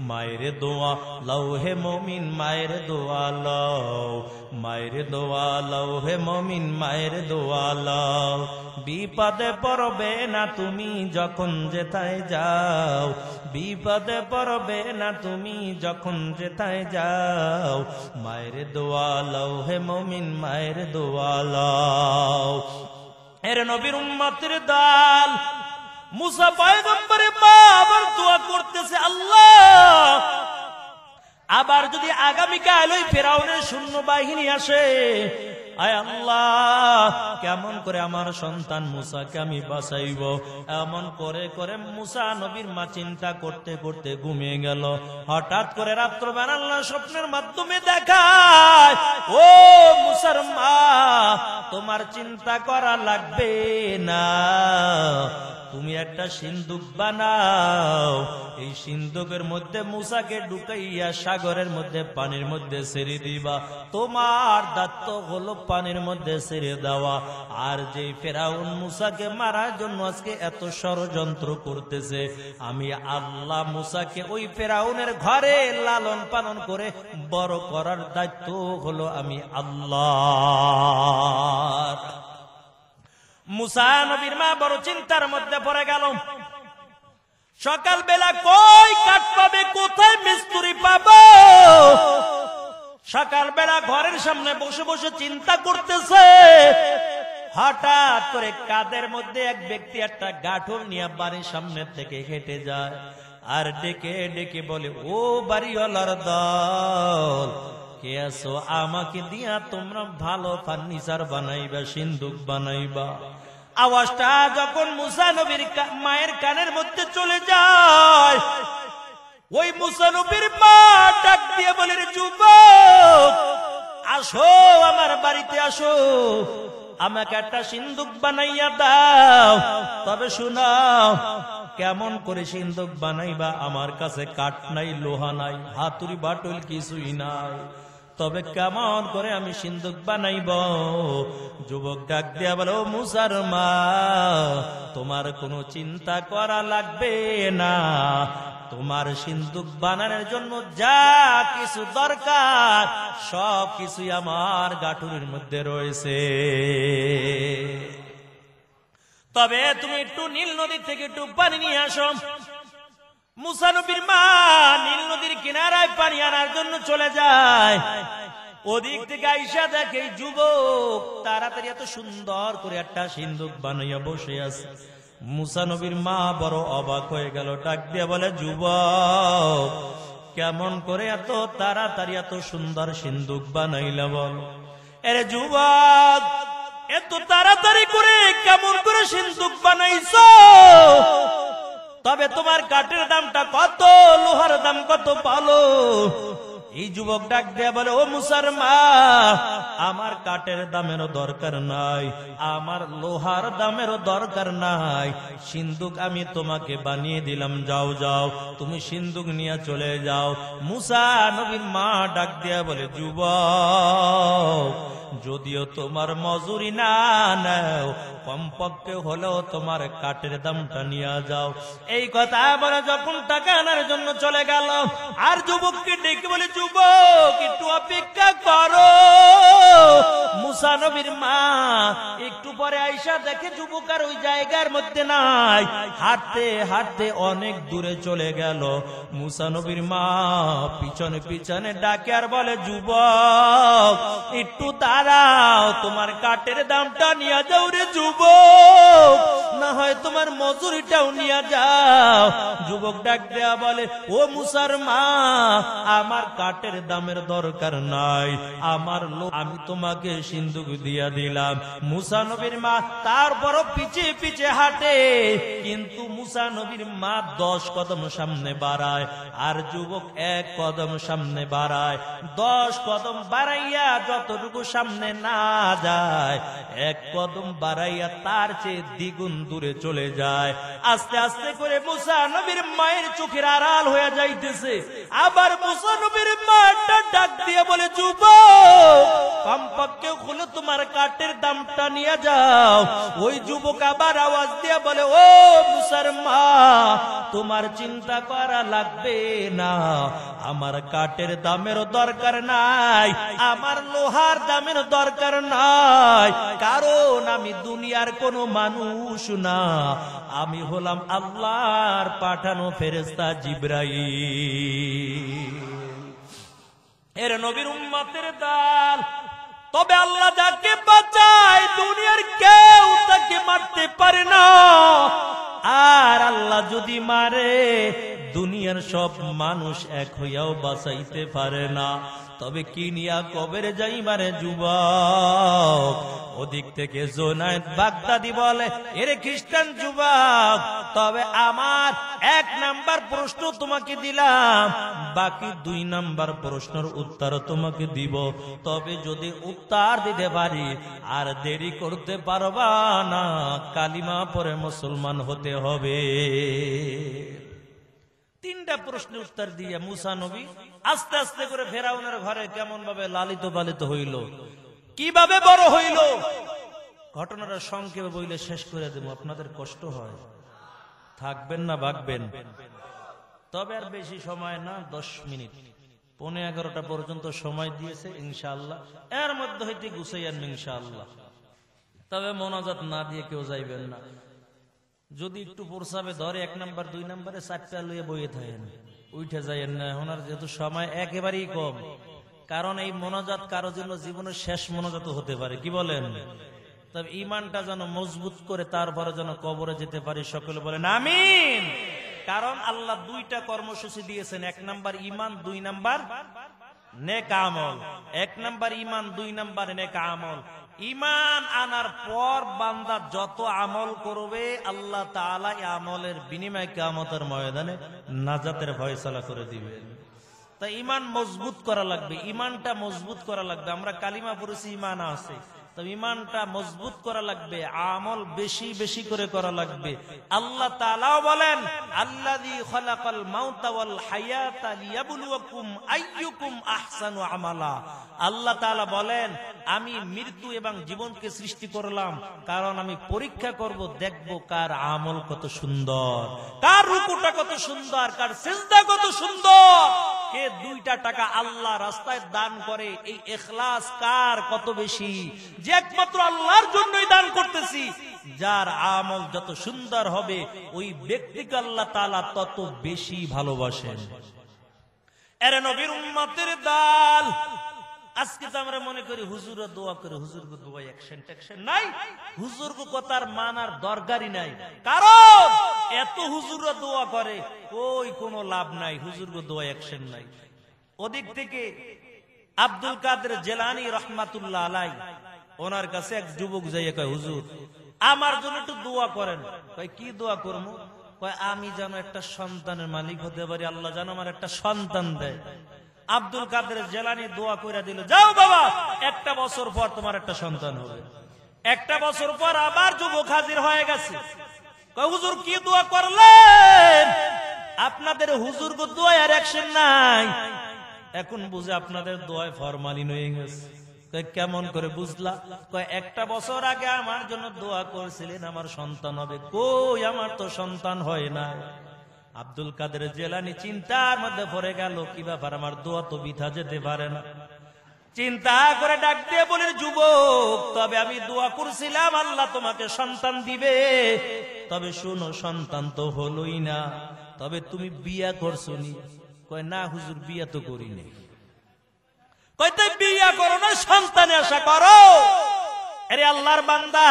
মায়ের দোয়া লও হে মমিন, মায়ের দোয়া লও। মায়ের দোয়া লও হে মমিন, মায়ের দোয়া লও। বিপদে পড়বে না তুমি যখন যেথায় যাও। বিপদে পড়বে না তুমি যখন যেথায় যাও। মায়ের দোয়া লও হে মমিন, মায়ের দোয়া লও। এর নবীর উম্মতের দাল। মুসা পয়গম্বরে মা আবার দোয়া করতেছে আল্লাহ। আবার যদি আগামীকাল ওই ফেরাউনের শূন্য বাহিনী আসে আয় আল্লাহ, কেমন করে আমার সন্তান মুসাকে আমি বাঁচাইব? এমন করে করে মুসা নবীর মা চিন্তা করতে করতে ঘুমিয়ে গেল। হঠাৎ করে রাত্রবেলা আল্লাহ স্বপ্নের মাধ্যমে দেখায়, ও মুসার মা, তোমার চিন্তা করা লাগবে না। তুমি একটা সিন্ধুক বানাও। এই সিন্ধুকের মধ্যে মুসাকে ঢুকাইয়া সাগরের মধ্যে, পানির মধ্যে ছেড়ে দিবা। তোমার দায়িত্ব হলো পানির মধ্যে ছেড়ে দেওয়া। আর যে ফেরাউন মুসাকে মারার জন্য আজকে এত ষড়যন্ত্র করতেছে, আমি আল্লাহ মুসাকে ওই ফেরাউনের ঘরে লালন পালন করে বড় করার দায়িত্ব হলো আমি আল্লাহ। মুসা নবীর মা বড় চিন্তার মধ্যে পড়ে গেল। সকাল বেলা কই কাঠ পাবে, কোথায় মিস্ত্রি পাবো? সকাল বেলা ঘরের সামনে বসে বসে চিন্তা করতেছে। হঠাৎ করে কাদের মধ্যে এক ব্যক্তি একটা গাঠল নিয়ে বাড়ির সামনে থেকে হেঁটে যায় আর ডেকে ডেকে বলে, ও বাড়িওয়ালার দল, কে আছো? আমাকে দিয়া তোমরা ভালো ফার্নিচার বানাইবা, সিন্দুক বানাইবা। আওয়াজটা যখন মুসা নবীর মায়ের কানের মধ্যে চলে যায়, ওই মুসা নবীর মা ডাক দিয়ে বলে যুবক, আসো, আমার বাড়িতে আসো, আমাকে একটা সিন্দুক বানাইয়া দাও, তবে শোনাও, কেমন করে সিন্দুক বানাইবা? আমার কাছে কাঠ নাই, লোহা নাই হাতুরি বাটুল কিছুই নাই। তবে কেমন করে আমি সিন্ধুক বানাইব? যুবক ডাক দিয়া বলো, মুসার মা, তোমার কোনো চিন্তা করা লাগবে না। তোমার সিন্ধুক বানানোর জন্য যা কিছু দরকার, সব কিছুই আমার গাঠুরির মধ্যে রয়েছে। তবে তুমি একটু নীল নদী থেকে একটু পানি নিয়ে আসো। মুসানবীর মা নীল নদীর কিনারায় পানি আনার জন্য চলে যায়। ওদিক থেকে আইসা দেখে যুবক তাড়াতাড়ি এত সুন্দর করে একটা সিন্ধুক বানাইয়া বসে আছে। মুসানবীর মা বড় অবাক হয়ে গেল, ডাক দিয়ে বলে, যুবক, কেমন করে এত তাড়াতাড়ি এত সুন্দর সিন্ধুক বানাইলা বল? এরে যুবক, এত তাড়াতাড়ি করে কেমন করে সিন্ধুক বানাইছো? তবে তোমার কাঠের দামটা কত, লোহার দাম কত পালো? এই যুবক ডাক দেয়া বলে, ও মুসার মা আমার কাঠের দামেরও দরকার নাই, আমার লোহার দামেরও দরকার নাই। সিন্ধুক আমি তোমাকে বানিয়ে দিলাম, যাও যাও, তুমি সিন্ধুক নিয়ে চলে যাও। মুসা নবীর মা ডাক দেয়া বলে, যুবক যদিও তোমার মজুরি না নাও, কমপক্ষে হলেও তোমার কাঠের দামটা নিয়ে যাও। এই কথা বলে যখন টাকা আনার জন্য চলে গেল, আর যুবককে ডেকে বলে, যুবক, একটু অপেক্ষা করো। মুসা নবীর মা একটু পরে আইসা দেখে যুবক আর ওই জায়গার মধ্যে নাই, হাঁটতে হাঁটতে অনেক দূরে চলে গেল। মুসা নবীর মা পিছনে পিছনে ডাকে আর বলে, যুবক, একটু দাঁড়াও, তোমার কাঠের দামটা নিয়ে যাও রে যুবক। না হয় তোমার মজুরিটাও নিয়ে যাও। যুবক ডাক দেয়া বলে, ও মুসার মা, আমার কাঠের দামের দরকার নাই। আমার লোক আমি তোমাকে সিন্ধুক দিয়া দিলাম। মুসা নবীর মা তারপরও পিছে পিছে হাঁটে। কিন্তু মুসা নবীর মা দশ কদম সামনে বাড়ায়, আর যুবক এক কদম সামনে বাড়ায়। দশ কদম বাড়াইয়া যতটুকু সামনে না যায়, এক কদম বাড়াইয়া তার চেয়ে দ্বিগুণ দূরে চলে যায়। আস্তে আস্তে করে মুসা নবীর মায়ের চোখের আড়াল হয়ে যাইতেছে। আবার মুসা নবীর মাটা ডাক দিয়ে বলে যুব কমপক্ষে হলো তোমার কাঠের দামটা নিয়ে যাও। ওই যুবক আবার আওয়াজ দিয়ে বলে, ও মুসার মা, তোমার চিন্তা করা লাগবে না। আমার কাঠের দামেরও দরকার নাই, আমার লোহার দামের দরকার নাই। কারণ আমি দুনিয়ার কোনো মানুষ না। আমি হলাম আল্লাহর পাঠানো ফেরেস্তা জিব্রাই এর নবীর উম্মতের দাল। তবে আল্লাহ যাকে বাঁচায়, দুনিয়ার কেউ তাকে মারতে পারে না। আর আল্লাহ যদি মারে দুনিয়ার সব মানুষ এক হইয়াও বাঁচাইতে পারে না। তবে কি নিয়া কবের যাইবারে যুবক? ওদিক থেকে জোনায়েত বাগদাদি বলে, এরে খ্রিস্টান যুবক, তবে আমার এক নাম্বার প্রশ্ন তোমাকে দিলাম। বাকি দুই নাম্বার প্রশ্নের উত্তর তোমাকে দিব। তবে যদি উত্তর দিতে পারি, আর দেরি করতে পারবা না। কালিমা পরে মুসলমান হতে হবে। তিনটা প্রশ্নের উত্তর দিয়ে মুসা নবী আস্তে আস্তে করে ফেরাউনের ঘরে কেমন ভাবে লালিত পালিত হইল। কীভাবে বড় হইল? ঘটনাটা সংক্ষেপে বইলে শেষ করে দেব, আপনাদের কষ্ট হয়। থাকবেন না, ভাগবেন। তবে আর বেশি সময় না, দশ মিনিট। পৌনে এগারোটা পর্যন্ত সময় দিয়েছে, ইনশাআল্লাহ। এর মধ্যে হইতে গুছাই আনবে ইনশাআল্লাহ। তবে মনাজাত না দিয়ে কেউ যাইবেন না। যদি একটু প্রসাবে ধরে, এক নাম্বার, দুই নাম্বারে চারটা লইয়ে বইয়ে থাকেন। উঠে যাইয়েন না আর যেহেতু সময় একেবারেই কম। কারণ এই মনোজাত কারও জন্য জীবনের শেষ মনোজাত হতে পারে, কি বলেন? তবে ইমানটা যেন মজবুত করে তারপরে যেন কবরে যেতে পারি, সকলে বলেন আমিন। কারণ আল্লাহ দুইটা কর্মসূচি দিয়েছেন, এক নাম্বার ইমান দুই নাম্বার নেক আমল। এক নাম্বার ইমান দুই নাম্বার নেক আমল। ইমান আনার পর বান্দা যত আমল করবে, আল্লাহ তালা আমলের বিনিময় কামতের ময়দানে নাজাতের ফয়সলা করে দিবে। তা ইমান মজবুত করা লাগবে, ইমানটা মজবুত করা লাগবে। আমরা কালিমা পড়েছি, ইমান আছে। তো ইমানটা মজবুত করা লাগবে, আমল বেশি বেশি করে করা লাগবে। আল্লাহ তাআলাও বলেন আমালা। আল্লাহ বলেন, আমি মৃত্যু এবং জীবনকে সৃষ্টি করলাম, কারণ আমি পরীক্ষা করব, দেখব কার আমল কত সুন্দর, কার রুকুটা কত সুন্দর, কার সিজদা কত সুন্দর। কে দুইটা টাকা আল্লাহ রাস্তায় দান করে? এই এখলাস কার? কত বেশি? যে একমাত্র আল্লাহর জন্যই দান করতেছি। যার আমল যত সুন্দর হবে, ওই ব্যক্তিকে আল্লাহ তালা তত বেশি ভালোবাসেন। এরে নবীর দাল আজকে তো আমরা মনে করি হুজুর দোয়া করে হুজুর দোয়া অ্যাকশন ট্যাকশন নাই। হুজুর কথার মানার দরকারই নাই। কারণ এত হুজুর দোয়া করে ওই কোনো লাভ নাই হুজুর দোয়া অ্যাকশন নাই। ওদিক থেকে আব্দুল কাদের জেলানি রহমাতুল্লাহ আলাই, ওনার কাছে এক যুবক যাইয়া কয়, হুজুর, আমার জন্য একটু দোয়া করেন। কয়, কি দোয়া করব কয়, আমি যেন একটা সন্তানের মালিক হতে পারি, আল্লাহ যেন আমার একটা সন্তান দেয়। আব্দুল কাদের জেলানি দোয়া করে দিল, যাও বাবা, একটা বছর পর তোমার একটা সন্তান হবে। একটা বছর পর আবার যুবক হাজির হয়ে গেছে। হুজুর, কি দোয়া করলেন? আপনাদের হুজুর গো দোয়া আর অ্যাকশন নাই। এখন বুঝে আপনাদের দোয়ায় ফরমালিন হয়ে গেছে। কেমন করে বুঝলা? একটা বছর আগে আমার জন্য দোয়া করছিলেন, আমার সন্তান হবে। কই, আমার তো সন্তান হয় না আব্দুল কাদের জেলানি চিন্তার মধ্যে পড়ে গেল, কি ব্যাপার? আমার দোয়া তো বিথা যেতে পারে না। চিন্তা করে ডাক দিয়ে বলে, যুবক, তবে আমি দোয়া করছিলাম, আল্লাহ তোমাকে সন্তান দিবে। তবে শোনো, সন্তান তো হলোই না। তবে তুমি বিয়া করছ নি। কয়, না হুজুর, বিয়া তো করিনি কয়, তাই বিয়া করো না, সন্তানে আশা করো। আরে আল্লাহর বান্দা,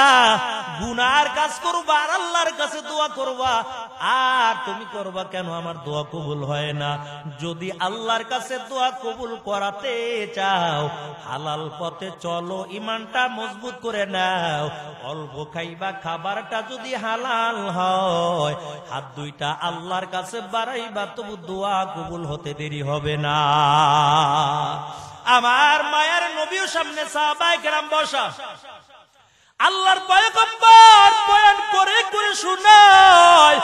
গুনার কাজ করবা আর আল্লাহর কাছে দোয়া করবা। আর তুমি করবা কেন? আমার দোয়া কবুল হয় না। যদি আল্লাহর কাছে দোয়া কবুল করাতে চাও, হালাল পথে চলো ইমানটা মজবুত করে নাও। অল্প খাইবা, খাবারটা যদি হালাল হয়, হাত দুইটা আল্লাহর কাছে বাড়াইবা, তবু দোয়া কবুল হতে দেরি হবে না। আমার মায়ের নবীও সামনে সাহাবায়ে গ্রাম বসা। আল্লাহর পয়গম্বর বয়ান করে করে শোনায়।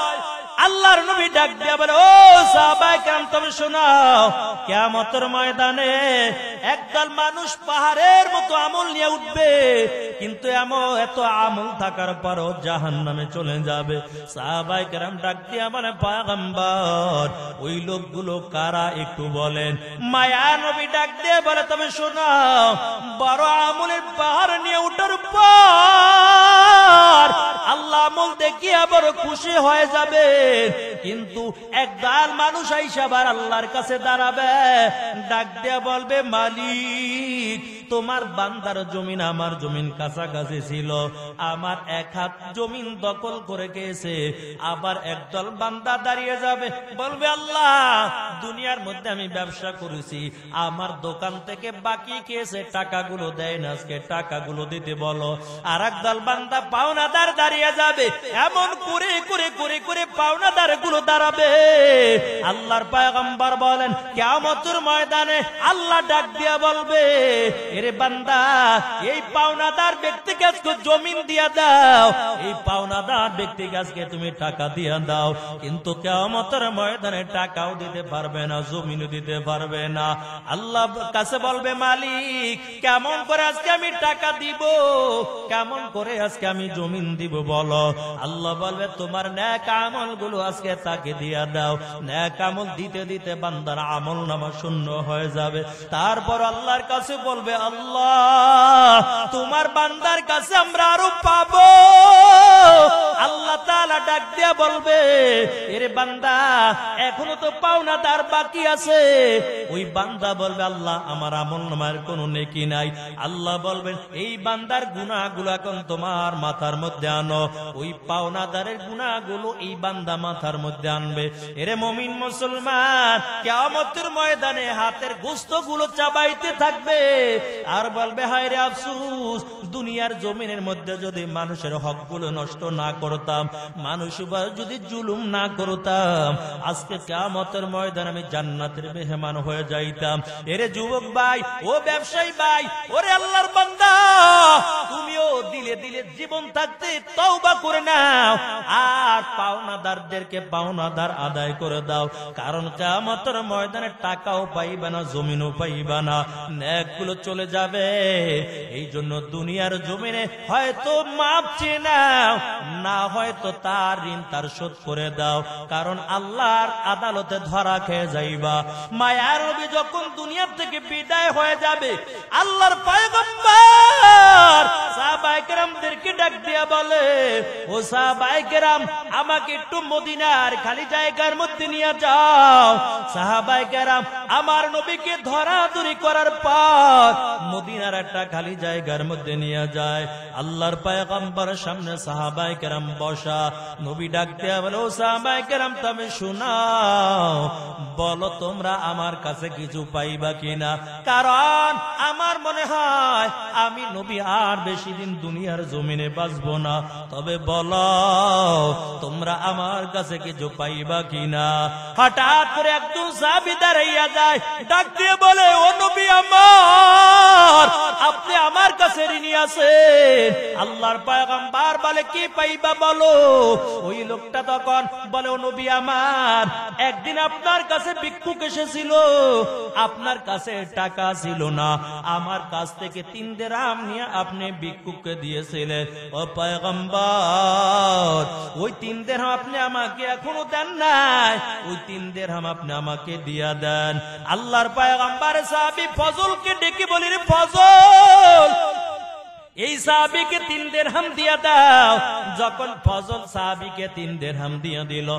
আল্লাহর নবী ডাক দিয়া বলে, ও সাহাবায়ে কেরাম, তুমি শোনাও, কিয়ামতের ময়দানে একদল মানুষ পাহাড়ের মতো আমল নিয়ে উঠবে, কিন্তু এমন এত আমল থাকার পরও জাহান্নামে চলে যাবে। সাহাবায়ে কেরাম ডাক দিয়া বলে পয়গম্বর ওই লোকগুলো কারা একটু বলেন? মায়া নবী ডাক দিয়ে বলে, তুমি শোনাও, বড় আমলের পাহাড় নিয়ে উঠার পর আল্লাহ আমল দেখিয়ে বড় খুশি হয়ে যাবে। কিন্তু একদল মানুষ আইসাবার আল্লাহর কাছে দাঁড়াবে ডাক দেয়া বলবে মালিক তোমার বান্দার জমিন আমার জমিন কাছাকাছি ছিল। আমার এক হাত জমিন দখল করে গেছে। আবার একদল বান্দা দাঁড়িয়ে যাবে। বলবে, আল্লাহ, দুনিয়ার মধ্যে আমি ব্যবসা করেছি। আমার দোকান থেকে বাকি খেয়েছে। টাকাগুলো দেয় না আজকে। টাকাগুলো দিতে বলো। আর একদল বান্দা পাওনাদার দাঁড়িয়ে যাবে। এমন করে করে করে করে পাওনাদারগুলো দাঁড়াবে। আল্লাহর পায়গম্বর বলেন কেমতের ময়দানে আল্লাহ ডাক দিয়া বলবে এরে বান্দা, এই পাওনাদার ব্যক্তিকে আজকে জমিন দিয়া দাও। এই পাওনাদার ব্যক্তিকে আজকে তুমি টাকা দিয়া দাও। কিন্তু কেমতের ময়দানে টাকাও দিতে পারবে না দিতে পারবে না। আল্লাহ কাছে বলবে, মালিক, কেমন করে আজকে আমি টাকা দিব? কেমন করে আজকে আমি জমিন দিব বলো? আল্লাহ বলবে, তোমার ন্যাক আমলগুলো আজকে তাকে দিয়া দাও। ন্যাক আমল দিতে দিতে বান্দার আমল নামা শূন্য হয়ে যাবে। তারপর আল্লাহর কাছে বলবে আল্লাহ, তোমার বান্দার কাছে আমরা আরও পাবো। আল্লাহ তাআলা ডাক দিয়া বলবে, এরে বান্দা, এখনও তো পাওনা তার বাকি আছে। ওই বান্দা বলবে, আল্লাহ, আমার আমল নামার কোনো নেকি নাই। আল্লাহ বলবেন এই বান্দার গুনাহগুলো এখন তোমার মাথার মধ্যে আনো। ওই পাওনাদারের গুনাহগুলো এই বান্দা মাথার মধ্যে আনবে। এরে মমিন মুসলমান, কিয়ামতের ময়দানে হাতের গোস্তগুলো চাবাইতে থাকবে। আর বলবে, হায় রে আফসুস, দুনিয়ার জমিনের মধ্যে যদি মানুষের হকগুলো নষ্ট না করতাম, মানুষ যদি জুলুম না করতাম, আজকে কামতের ময়দান আমি জান্নাতের মেহমান হয়ে যাইতাম। এরে যুবক ভাই, ও ব্যবসায়ী ভাই, ওরে আল্লাহর বান্দা, তুমিও দিলে দিলে জীবন থাকতে তওবা করে নাও। আর পাওনাদারদেরকে পাওনাদার আদায় করে দাও। কারণ কিয়ামতের ময়দানে টাকাও পাইবা না, জমিনও পাইবা না। ন্যাকগুলো চলে যাবে। এই জন্য দুনিয়ার জমিনে হয়তো মাপ চেয়ে নাও, না হয়তো তার ঋণ তার শোধ করে দাও। কারণ আল্লাহর আদালতে ধরা খেয়ে যাইবা। মায়ার নবী যখন দুনিয়ার থেকে বিদায় হয়ে যাবে, আল্লাহর পয়গম্বর সাহাবাইকেরামদেরকে ডাক দিয়া বলে, ও সাহাবাইকেরাম আমাকে একটু মদিনার খালি জায়গার মধ্যে নিয়ে যাও। সাহাবাইকেরাম আমার নবীকে ধরাধরি করার পর মদিনার একটা খালি জায়গার মধ্যে নিয়ে যায়। আল্লাহর পায়গম্বর সামনে সাহাবাই কেরাম বসা। নবী ডাক দেয়া বলে, ও সাহাবাই কেরাম তবে শোনাও, বলো তোমরা আমার কাছে কিছু পাইবা কিনা? কারণ আমার মনে হয়, আমি নবী আর বেশি দিন দুনিয়ার জমিনে বাঁচবো না। তবে বলো তোমরা আমার কাছে কিছু পাইবা কিনা? হঠাৎ করে একদম সাবি দাঁড়াইয়া যায়, ডাক দিয়ে বলে নবী আমার, আপনি আমার কাছে ঋণী আছেন। আল্লাহর পায়গম্বর বলে, কি পাইবা বলো? ওই লোকটা তখন বলে, ও আমার, একদিন আপনার কাছে ভিক্ষুক এসেছিল। আপনার কাছে টাকা ছিল না। আমার কাছ থেকে তিন দেরাম নিয়ে আপনি ভিক্ষুককে দিয়েছিলেন ও পয়গম্বর, ওই তিন দেড়হাম আপনি আমাকে এখনও দেন নাই। ওই তিন দেড়হাম আপনি আমাকে দিয়া দেন। আল্লাহর পয়গম্বর সাহাবি ফজলকে ডেকে বলি রে ফজল এই সাহাবিকে তিন দেড়হাম দিয়া দাও। যখন ফজল সাহাবিকে তিন দেড়হাম দিয়া দিল,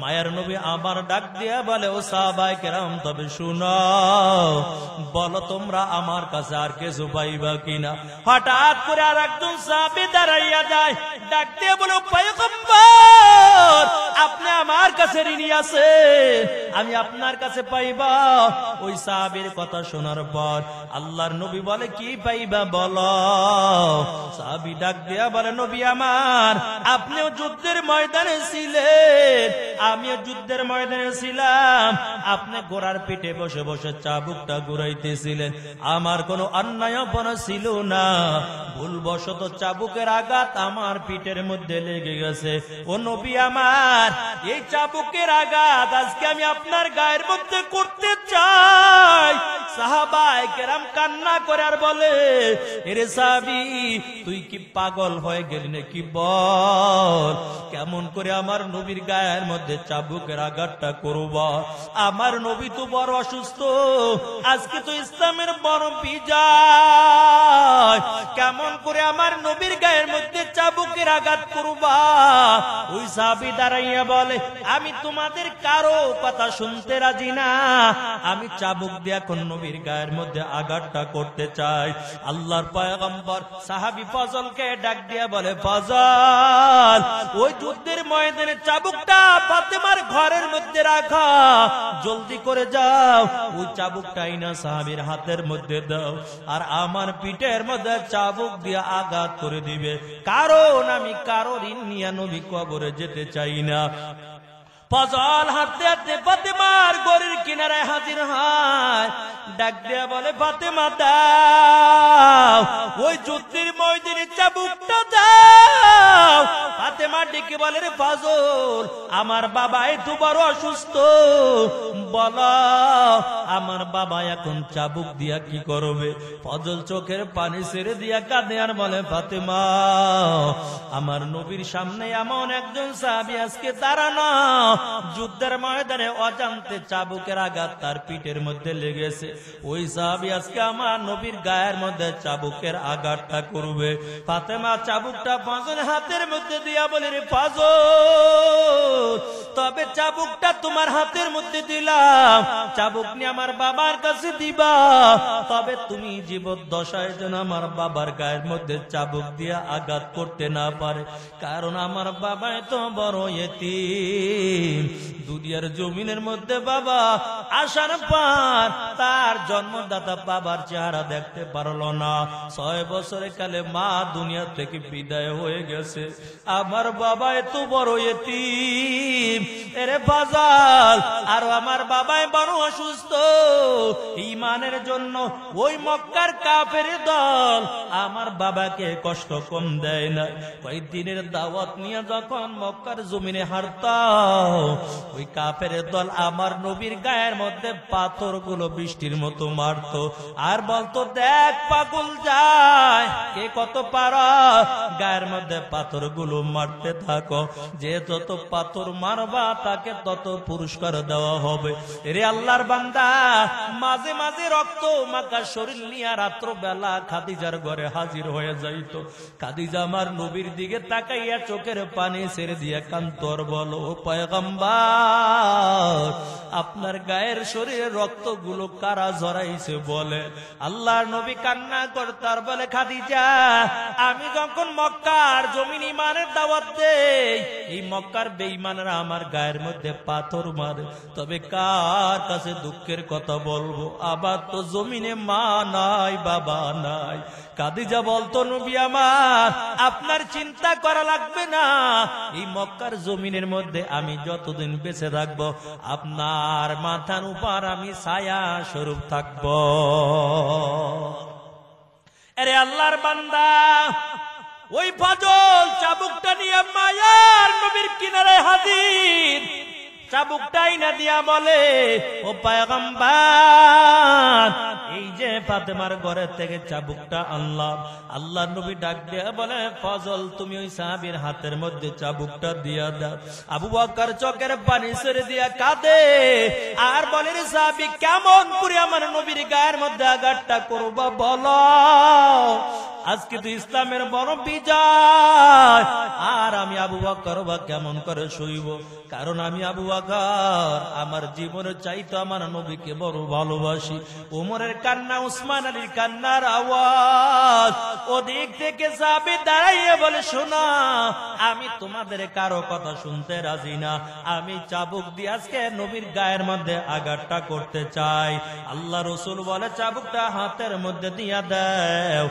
মায়ের নবী আবার ডাক দিয়া বলে, ও সাহাবাই কেরাম, তবে শুনো, বলো তোমরা আমার কাছে আর কিছু পাইবা কিনা? হঠাৎ করে আর একজন সাহাবি দাঁড়াইয়া যায়। ডাক দিয়ে বলে আপনি আমার কাছে ঋণী আছে, আমি আপনার কাছে পাইবা। ওই সাহাবির কথা শোনার পর আল্লাহর নবী বলে, কি পাইবা বলো? ডাক বলে, নবী আমার, আপনিও যুদ্ধের ময়দানে ছিলেন, আমিও যুদ্ধের ময়দানে ছিলাম। আপনি গোড়ার পিঠে বসে বসে চাবুকটা ঘুরাইতেছিলেন। আমার কোনো অন্যায় অপনা ছিল না। ভুলবশত চাবুকের আঘাত আমার পিঠের মধ্যে লেগে গেছে। ও নবী আমার, এই চাবুকের আঘাত আজকে আমি আপনার গায়ের মধ্যে করতে চাই। সাহাবাই কেরাম কান্না করে আর বলে, এরে সাবি তুই কি পাগল হয়ে গেলি নাকি বল? কেমন করে আমার নবীর গায়ের মধ্যে চাবুকের আঘাতটা করব? আমার নবী তো বড় অসুস্থ, আজকে তো ইসলামের বড় বিজয়। কেমন করে আমার নবীর গায়ের মধ্যে চাবুকের চাবুকের আঘাত করবা। ওই সাহাবি দাঁড়াইয়া বলে, আমি তোমাদের কারও কথা শুনতে রাজি না। আমি চাবুক দিয়ে এখন নবীর গায়ের মধ্যে আঘাতটা করতে চাই। আল্লাহর পয়গম্বর সাহাবি ফজলকে ডাক দিয়া বলে, ফজল, ওই যুদ্ধের ময়দানে চাবুকটা ফাতেমার ঘরের মধ্যে রাখা। জলদি করে যাও। ওই চাবুকটাই না সাহাবির হাতের মধ্যে দাও। আর আমার পিঠের মধ্যে চাবুক দিয়ে আঘাত করে দিবে। কারণ আমি কারও ঋণ নিয়ে নবী কবরে যেতে চাই না। ফজল হাতে হাতে ফাতেমার গরির কিনারায় হাজির হয়। ডাক দিয়া বলে ফাতেমা দাও, ওই যুদ্ধের ময়দানে চাবুকটা দাও। ফাতেমা ডেকে বলে, রে ফজল, আমার বাবা এত বড় অসুস্থ। বল, আমার বাবা এখন চাবুক দিয়া কি করবে? ফজল চোখের পানি ছেড়ে দিয়া কাঁদে আর বলে, ফাতেমা, আমার নবীর সামনে এমন একজন সাহাবি আজকে তারা দাঁড়ানো। যুদ্ধের ময়দানে অজান্তে চাবুকের আঘাত তার পিঠের মধ্যে লেগেছে। ওই সাহাবি আজকে আমার নবীর গায়ের মধ্যে চাবুকের আঘাতটা করবে। ফাতেমা চাবুকটা ফজল হাতের মধ্যে দিয়া বলে, রে ফজল তবে চাবুকটা তোমার হাতের মধ্যে দিলাম। চাবুক নিয়ে আমার বাবার কাছে দিবা। তবে তুমি জীবদ্দশায় যেন আমার বাবার গায়ের মধ্যে চাবুক দিয়ে আঘাত করতে না পারে। কারণ আমার বাবা তো বড় এতিম। দুনিয়ার জমিনের মধ্যে বাবা আসার পার তার জন্মদাতা বাবার চেহারা দেখতে পারল না। ছয় বছরের কালে মা দুনিয়া থেকে বিদায় হয়ে গেছে। আমার বাবা এত বড় এতিম। এরে বাজাল আর আমার বাবাই বড় অসুস্থ। ইমানের জন্য ওই মক্কার কাফের দল আমার বাবাকে কষ্ট কম দেয় না ওই দিনের দাওয়াত নিয়ে যখন মক্কার জমিনে হারতাম ওই কাফের দল আমার নবীর গায়ের মধ্যে পাথরগুলো বৃষ্টির মতো মারতো। আর বলতো, দেখ পাগল যায়, কে কত পারা, গায়ের মধ্যে পাথরগুলো মারতে থাকো। যে যত পাথর মারবা, তাকে তত পুরস্কার দেওয়া হবে। রে আল্লাহর বান্দা, মাঝে মাঝে রক্ত মাখা শরীর নিয়ে রাত্র বেলা খাদিজার ঘরে হাজির হয়ে যাইতো। খাদিজা আমার নবীর দিকে তাকাইয়া চোখের পানি ছেড়ে দিয়ে কান্তর বলো পয়গম্বার আপনার গায়ের শরীরে রক্তগুলো কারা জড়াইছে বলে। আল্লাহর নবী কান্না করতার বলে, খাদিজা, আমি যখন মক্কার জমিন ইমানের দাওয়াত দেই, এই মক্কার বেঈমানরা আমার গায়ের মধ্যে পাথর মারে। তবে কার কাছে দুঃখের কথা বলব? আবার তো জমিনে মা নাই, বাবা নাই। কাদিজা বলতো, নবী আমার, আপনার চিন্তা করা লাগবে না। এই মক্কার জমিনের মধ্যে আমি যতদিন বেঁচে থাকব, আপনার মাথার উপর আমি ছায়া স্বরূপ থাকব। আরে আল্লাহর বান্দা, ওই ফজল চাবুকটা নিয়ে মায়ার নবীর কিনারে হাজির। চাবুকটাই না দিয়া বলে, ও পায়গম্বার, এই যে ফাতেমার ঘরের থেকে চাবুকটা আল্লাহ আল্লাহ নবী ডাক দিয়া বলে, ফজল, তুমি ওই সাহাবীর হাতের মধ্যে চাবুকটা দিয়া দাও। আবু বকর চকের পানি ছেড়ে দিয়া কাঁদে, আর বলে, রে সাহাবী, কেমন করে আমার নবীর গায়ের মধ্যে আঘাতটা করবা বলো? আজকে তো ইসলামের বড় বিজয়। আর আমি আবু বকর বা কেমন করে শুইব? কারণ আমি আবু বকর, আমার জীবনের চাইতো আমার নবীকে বড় ভালোবাসি। উমরের কান্না, উসমান আলীর কান্নার আওয়াজ। ওদিক থেকে যাবে দাঁড়াইয়ে বলে, শোনা, আমি তোমাদের কারও কথা শুনতে রাজি না। আমি চাবুক দিয়ে আজকে নবীর গায়ের মধ্যে আঘাতটা করতে চাই। আল্লাহ রসুল বলে, চাবুকটা হাতের মধ্যে দিয়া দেও।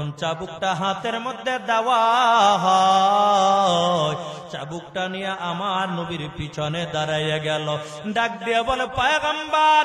যখন চাবুকটা হাতের মধ্যে দেওয়া হয়, চাবুকটা নিয়ে আমার নবীর পিছনে দাঁড়াইয়া গেল। ডাক দিয়ে বলে, পায়গাম্বার